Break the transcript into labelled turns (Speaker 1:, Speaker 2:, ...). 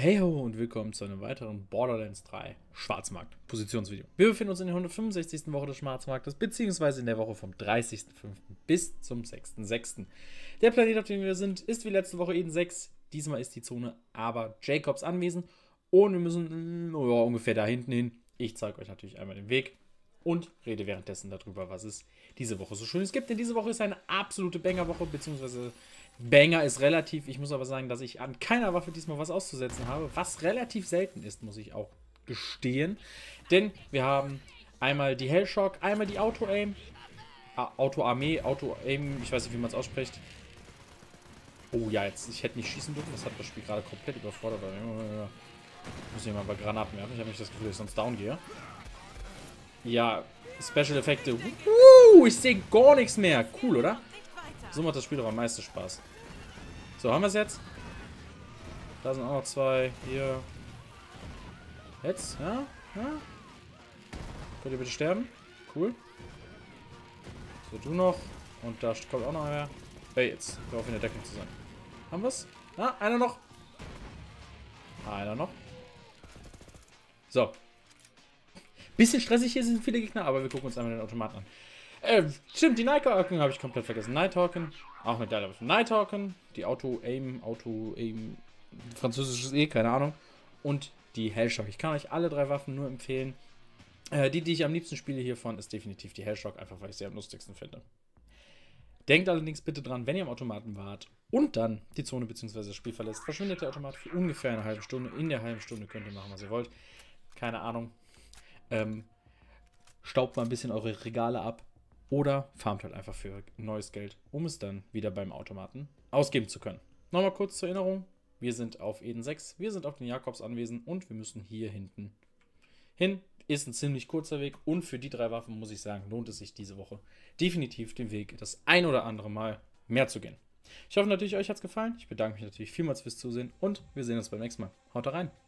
Speaker 1: Hey ho und willkommen zu einem weiteren Borderlands 3 Schwarzmarkt Positionsvideo. Wir befinden uns in der 165. Woche des Schwarzmarktes, beziehungsweise in der Woche vom 30.05. bis zum 6.06. Der Planet, auf dem wir sind, ist wie letzte Woche Eden 6. Diesmal ist die Zone aber Jacobs anwesend und wir müssen oh, ungefähr da hinten hin. Ich zeige euch natürlich einmal den Weg und rede währenddessen darüber, was es diese Woche so Schönes gibt. Denn diese Woche ist eine absolute Banger-Woche, beziehungsweise Banger ist relativ. Ich muss aber sagen, dass ich an keiner Waffe diesmal was auszusetzen habe, was relativ selten ist, muss ich auch gestehen. Denn wir haben einmal die Hellshock, einmal die Auto-Aim, Auto-Armee, Auto-Aim, ich weiß nicht, wie man es ausspricht. Oh ja, jetzt, ich hätte nicht schießen dürfen, das hat das Spiel gerade komplett überfordert. Ich muss hier mal bei Granaten werfen, ich habe nicht das Gefühl, dass ich sonst down gehe. Ja, Special-Effekte. Uh, ich sehe gar nichts mehr. Cool, oder? So macht das Spiel doch am meisten Spaß. So, haben wir es jetzt? Da sind auch noch zwei. Hier. Jetzt? Ja? Ja? Könnt ihr bitte sterben? Cool. So, du noch. Und da kommt auch noch einer. Hey, jetzt. Hör auf in der Deckung zu sein. Haben wir es? Ah, einer noch. Einer noch. So. Bisschen stressig hier sind viele Gegner, aber wir gucken uns einmal den Automaten an. Äh, stimmt, die Nighthawken habe ich komplett vergessen. Nighthawken, auch eine geile Waffe. Nighthawken, die Auto-Aim, Auto-Aim, französisches E, keine Ahnung. Und die Hellshock. Ich kann euch alle drei Waffen nur empfehlen. Äh, die, die ich am liebsten spiele hiervon, ist definitiv die Hellshock, einfach weil ich sie am lustigsten finde. Denkt allerdings bitte dran, wenn ihr am Automaten wart und dann die Zone bzw. das Spiel verlässt, verschwindet der Automat für ungefähr eine halbe Stunde. In der halben Stunde könnt ihr machen, was ihr wollt. Keine Ahnung. Ähm, staubt mal ein bisschen eure Regale ab oder farmt halt einfach für neues Geld, um es dann wieder beim Automaten ausgeben zu können. Nochmal kurz zur Erinnerung. Wir sind auf Eden 6, wir sind auf den Jakobs anwesend und wir müssen hier hinten hin. Ist ein ziemlich kurzer Weg und für die drei Waffen muss ich sagen, lohnt es sich diese Woche definitiv den Weg das ein oder andere Mal mehr zu gehen. Ich hoffe natürlich, euch hat es gefallen. Ich bedanke mich natürlich vielmals fürs Zusehen und wir sehen uns beim nächsten Mal. Haut rein!